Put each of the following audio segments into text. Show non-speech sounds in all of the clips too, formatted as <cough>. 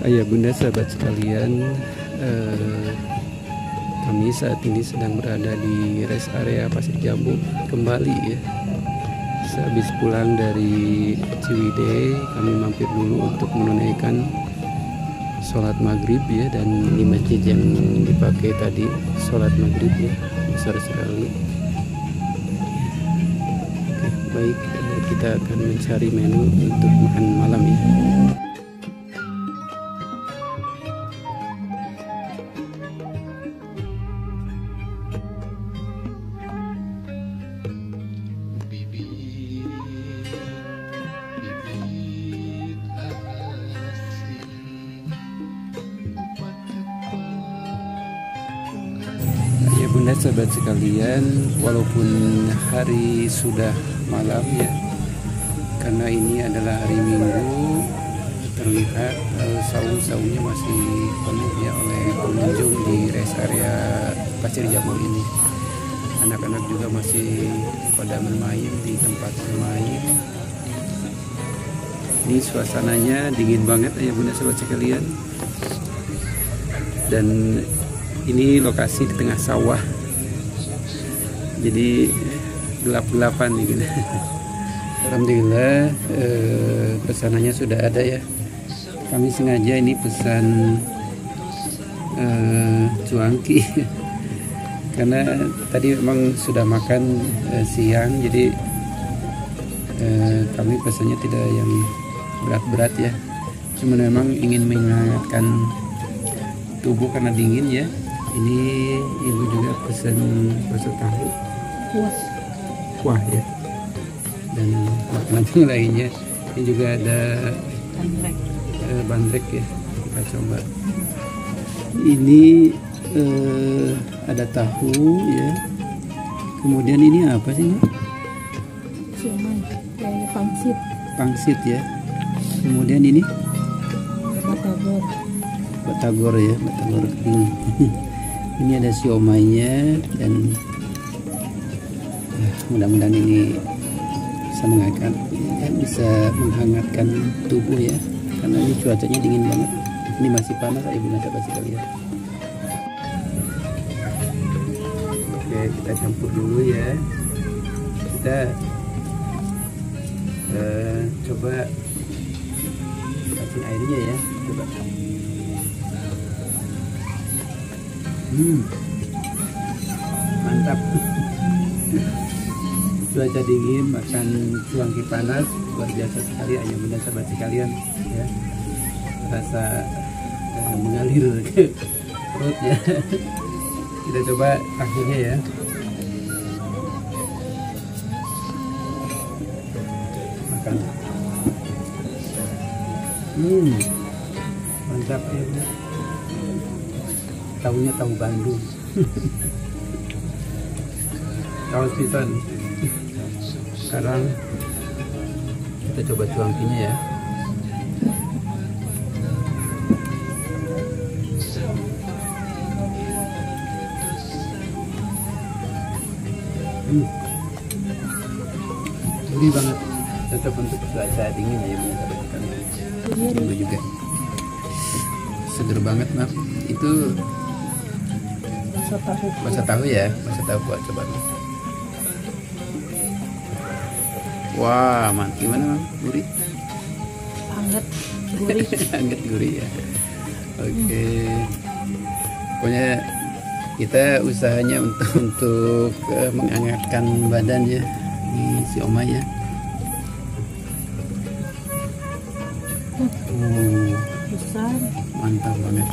Ayah bunda sahabat sekalian eh, Kami saat ini sedang berada di rest area Pasir Jambu Kembali ya. Sehabis pulang dari Ciwidey Kami mampir dulu untuk menunaikan Sholat maghrib ya Dan ini masjid yang dipakai tadi Sholat maghrib ya Besar sekali. Oke, Baik eh, kita akan mencari menu untuk makan malam ya Ya sahabat sekalian Walaupun hari sudah malam ya Karena ini adalah hari minggu Terlihat eh, saung-saungnya masih penuh ya oleh pengunjung di rest area Pasir Jamur ini. Anak-anak juga masih pada bermain di tempat bermain. Ini suasananya dingin banget ya bunda sahabat sekalian. Dan ini lokasi di tengah sawah jadi gelap-gelapan gitu. Alhamdulillah eh, pesanannya sudah ada ya. Kami sengaja ini pesan eh, cuangki. <laughs> Karena tadi memang sudah makan eh, siang jadi eh, kami pesannya tidak yang berat-berat ya. Cuma memang ingin menghangatkan tubuh karena dingin ya. Ini ibu juga pesan bakso tahu kuah kuah ya. Dan makanan yang lainnya ini juga ada anggrek eh, bandrek ya. Kita coba. Ini eh, ada tahu ya. Kemudian ini apa sih Mbak? pangsit. Pangsit ya. Kemudian ini? Batagor. Batagor ya. Batagor kering <laughs> ini ada siomaynya dan mudah-mudahan ini bisa ya, bisa menghangatkan tubuh ya. Karena ini cuacanya dingin banget. Ini masih panas ibu nada pasti kalian oke kita campur dulu ya. Kita eh, coba kasih airnya ya. Coba. Hmm. Cuaca dingin, makan cuangki panas, luar biasa sekali ayam bunda sahabat sekalian ya. Rasa eh, mengalir <laughs> ke perut ya. Kita coba tahunya ya. Makan. Hmm. Mantap ya. Tahunya tahu Bandung <laughs> tahu Steven sekarang kita coba cuangkinya ya. Hmm. gurih banget. Tetap untuk cuaca dingin ya mengatakan tunggu juga. Seger banget maaf itu bakso tahu? Masa tahu ya, masa tahu buat coba. Wah, mantap gimana, Mam? Gurih? hangat gurih <laughs> Anget gurih ya. Oke. Pokoknya kita usahanya untuk untuk eh, menghangatkan badan ya di si Oma ya. Oh, besar mantap banget.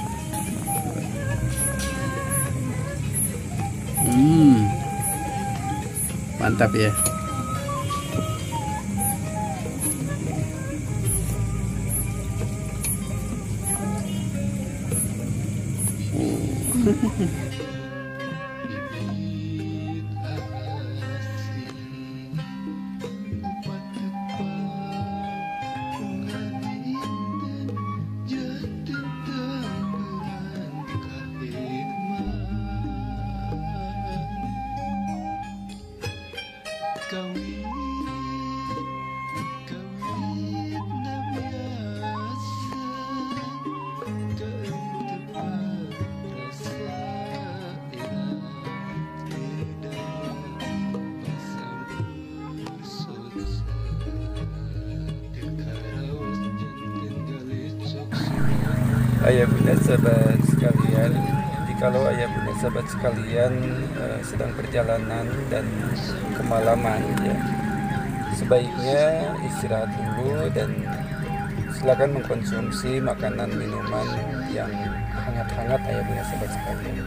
Hmm. Mantap ya. going ayah bunda sahabat sekalian jikalau ayah bunda sahabat sekalian uh, sedang perjalanan dan kemalaman ya. Sebaiknya istirahat dulu dan silakan mengkonsumsi makanan minuman yang hangat-hangat ayah bunda sahabat sekalian.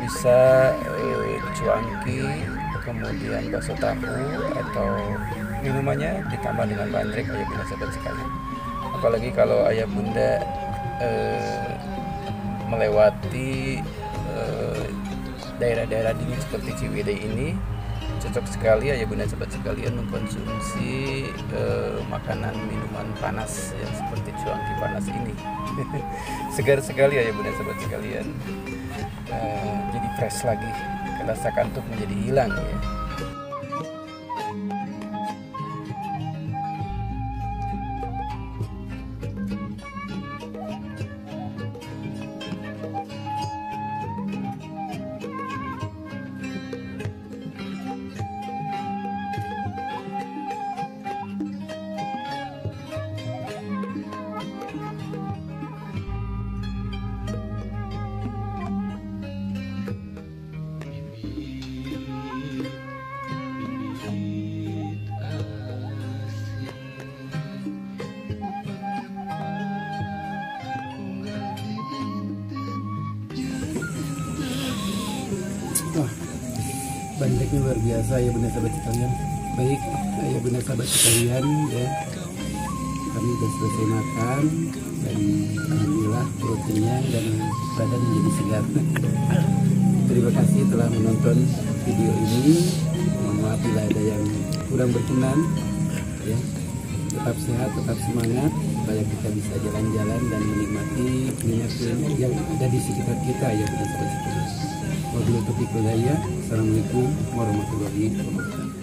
Bisa uh, cuanki kemudian bakso tahu atau minumannya ditambah dengan bandrek ayah bunda sahabat sekalian. Apalagi kalau ayah bunda eh, melewati eh, daerah-daerah dingin seperti Ciwidey ini cocok sekali ayah bunda sahabat sekalian mengkonsumsi eh, makanan minuman panas yang seperti cuangki panas ini. <laughs> Segar sekali ayah bunda sahabat sekalian. Eh, jadi fresh lagi rasa kantuk menjadi hilang ya bandreknya luar biasa ya bunda sahabat sekalian. Baik, ya bunda sahabat sekalian ya. Kami sudah selesai makan dan alhamdulillah perut kenyang dan badan menjadi segar. <laughs> Terima kasih telah menonton video ini. Mohon maaf bila ada yang kurang berkenan. Ya, tetap sehat, tetap semangat supaya kita bisa jalan-jalan dan menikmati kuliner-kuliner yang ada di sekitar kita ya bunda sahabat sekalian. Wabillahi taufiq wal. Assalamualaikum warahmatullahi wabarakatuh.